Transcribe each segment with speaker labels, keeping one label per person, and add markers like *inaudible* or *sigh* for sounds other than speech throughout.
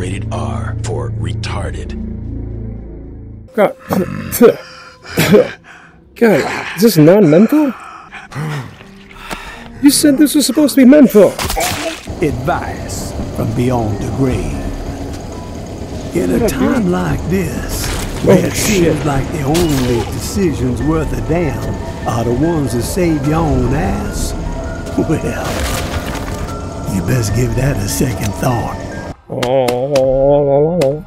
Speaker 1: Rated R for retarded.
Speaker 2: God. God, is this non-menthol? You said this was supposed to be menthol.
Speaker 3: Advice from beyond the grave. In a time like this, oh, where it
Speaker 2: Oh, shit.
Speaker 3: seems like the only decisions worth a damn are the ones that save your own ass, *laughs* well, you best give that a second thought.
Speaker 2: Oh.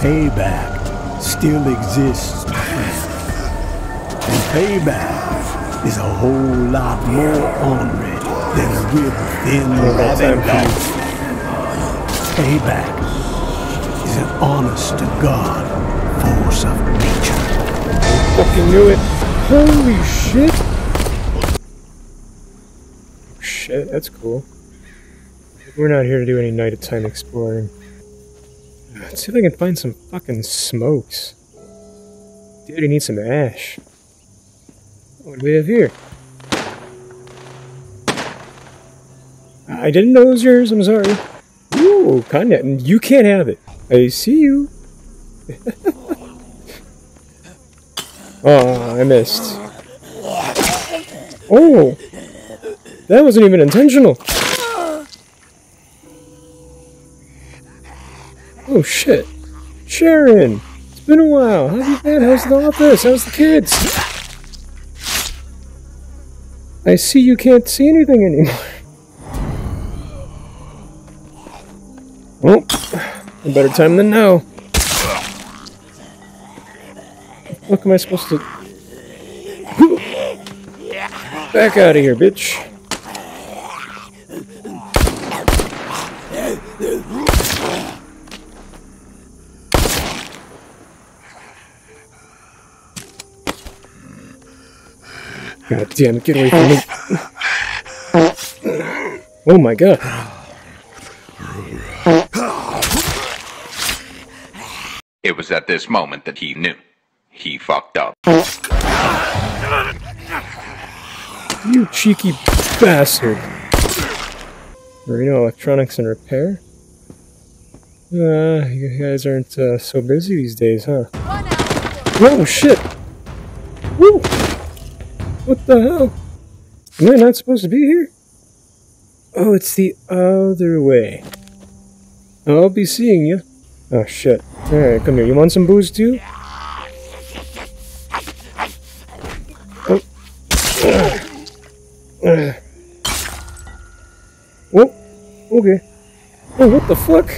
Speaker 3: Payback still exists, my friend. And payback is a whole lot more ornery than a river thin rabbit dolphin. Payback is an honest to God force of nature.
Speaker 2: Fucking knew it. Holy shit. Shit, that's cool. We're not here to do any night at time exploring. Let's see if I can find some fucking smokes. Dude, I need some ash. What do we have here? I didn't know it was yours, I'm sorry. Ooh, cognac. You can't have it. I see you. *laughs* Oh, I missed. Oh! That wasn't even intentional! Oh shit! Sharon! It's been a while! How you been? How's the office? How's the kids? I see you can't see anything anymore. Well, a better time than now. What am I supposed to... Back out of here, bitch. God damn it, get away from me. *laughs* Oh my god.
Speaker 4: It was at this moment that he knew. He fucked up.
Speaker 2: You cheeky bastard. Marino Electronics and Repair? Uh, you guys aren't uh, so busy these days, huh? Oh shit! Woo! What the hell? Am I not supposed to be here? Oh, it's the other way. I'll be seeing you. Oh, shit. Alright, come here. You want some booze, too? Oh. Oh, okay. Oh, what the fuck?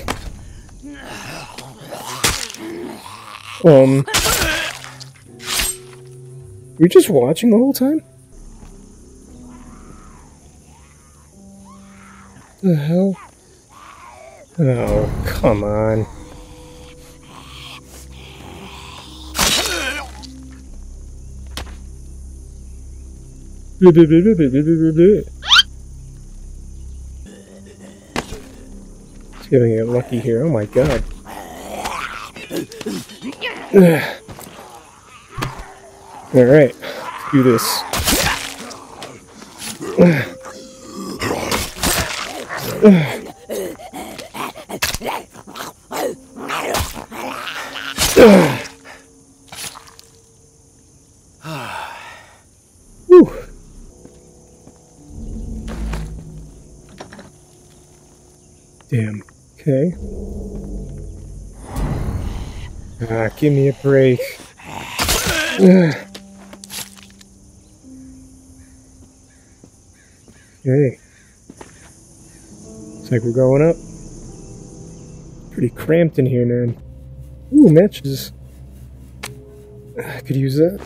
Speaker 2: Um. You're just watching the whole time? The hell? Oh, come on. It's blah, blah, blah, blah, blah, blah, blah. Let's see if I can get lucky here. Oh my god. *sighs* *laughs* Alright, do this. Damn. Okay. Ah, give me a break. Okay. Looks like we're going up. Pretty cramped in here, man. Ooh, matches. I *sighs* could use that.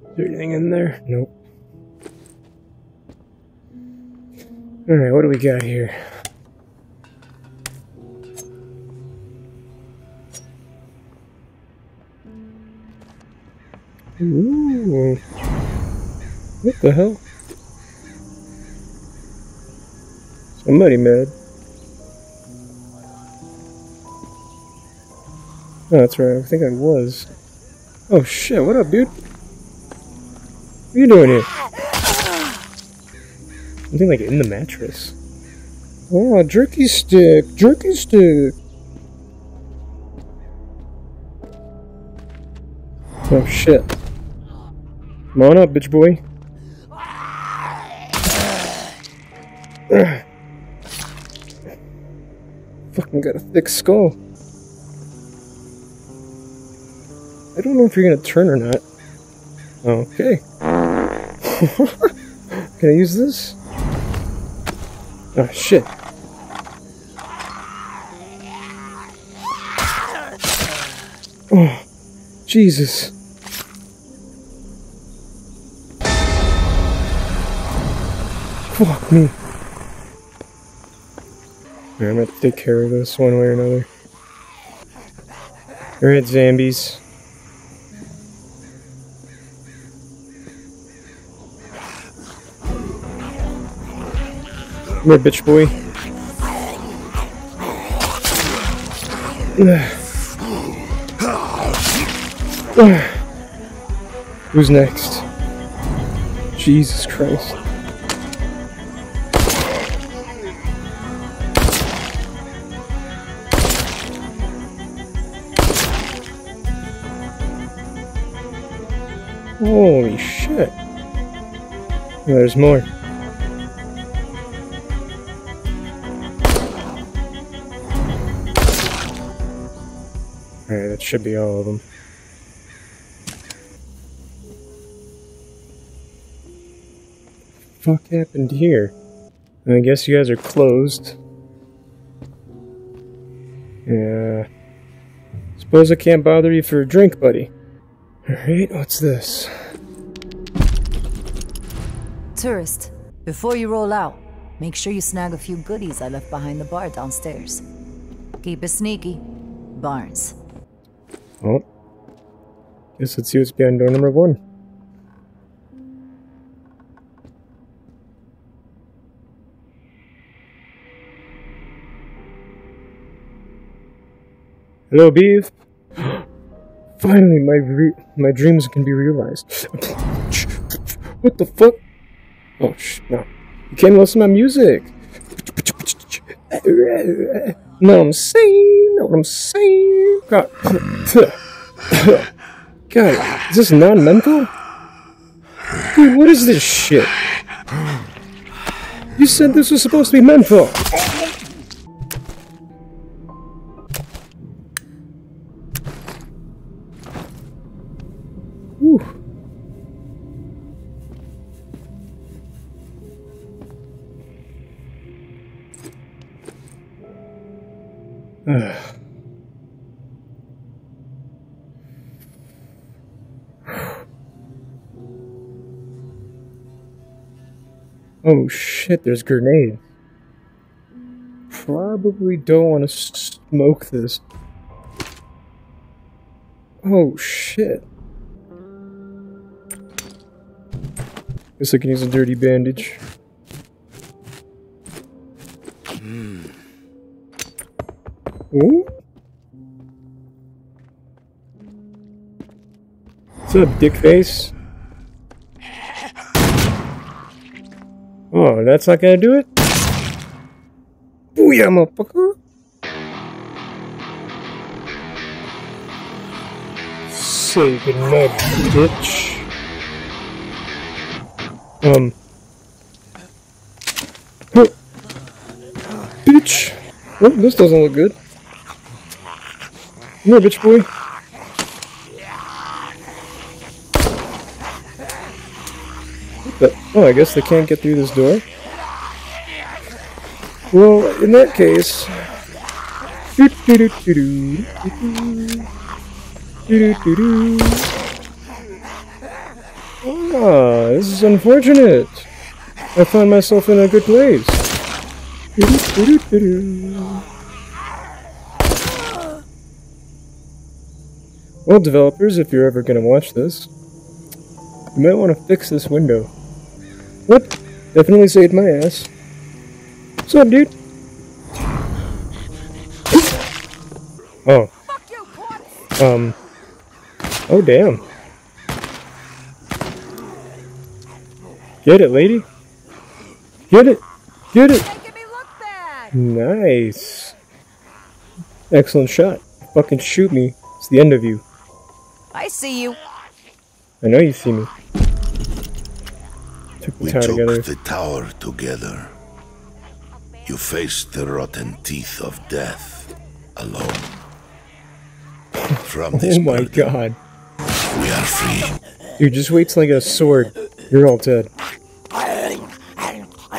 Speaker 2: Is there anything in there? Nope. Alright, what do we got here? Ooh. What the hell? Somebody mad. Oh, that's right. I think I was. Oh shit, what up, dude? What are you doing here? Something like in the mattress. Oh, jerky stick, jerky stick. Oh shit. Come on up, bitch boy. Got a thick skull. I don't know if you're gonna turn or not. Okay. *laughs* Can I use this? Oh shit. Oh, *sighs* Jesus. Fuck me. I'm gonna take care of this one way or another. Alright, zombies. Come here, bitch boy. *sighs* *sighs* Who's next? Jesus Christ. Holy shit. There's more. Alright, that should be all of them. Fuck happened here? I guess you guys are closed. Yeah. Suppose I can't bother you for a drink, buddy. Alright, what's this?
Speaker 5: Tourist, before you roll out, make sure you snag a few goodies I left behind the bar downstairs. Keep it sneaky. Barnes.
Speaker 2: Oh. Guess let's see what's behind door number one. Hello, beef. Finally, my my dreams can be realized. what the fuck? Oh, sh no. You can't listen to my music. What I'm saying? Know what I'm saying? God. God, is this non-menthol? Dude, what is this shit? You said this was supposed to be menthol. Oh shit, there's grenades. Probably don't want to smoke this. Oh shit. Guess I can use a dirty bandage. What's up, dick face? Oh, that's not gonna do it? Booyah, motherfucker! Say goodnight, bitch. Um. Huh. Bitch! Oh, this doesn't look good. Come here, bitch boy. Oh, I guess they can't get through this door. Well, in that case... Ah, this is unfortunate. I find myself in a good place. Well, developers, if you're ever going to watch this, you might want to fix this window. What? Definitely saved my ass. What's up, dude? Oh. Um. Oh, damn. Get it, lady. Get it. Get it.
Speaker 6: Making me look bad.
Speaker 2: Nice. Excellent shot. Fucking shoot me. It's the end of you.
Speaker 5: I see you.
Speaker 2: I know you see me.
Speaker 6: We took
Speaker 2: together.
Speaker 6: the tower together. You faced the rotten teeth of death alone. From *laughs* oh this
Speaker 2: Oh my
Speaker 6: burden,
Speaker 2: god.
Speaker 6: we are free.
Speaker 2: Dude, just wait till I get a sword. You're all dead.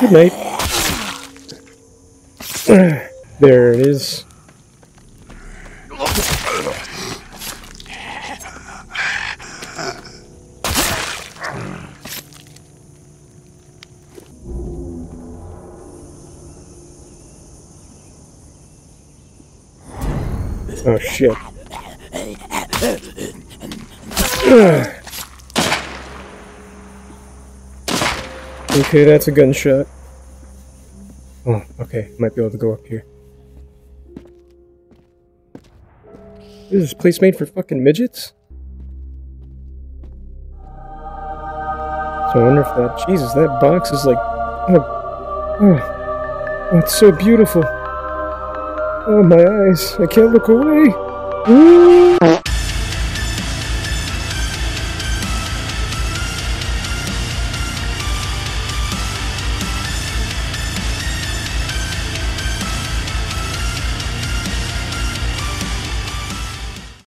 Speaker 2: Good night. *sighs* there it is. Oh shit. *sighs* Okay, that's a gunshot. Oh, okay. Might be able to go up here. This place made for fucking midgets? So I wonder if that... Jesus, that box is like... Oh, oh, oh it's so beautiful. Oh, my eyes. I can't look away. Ooh.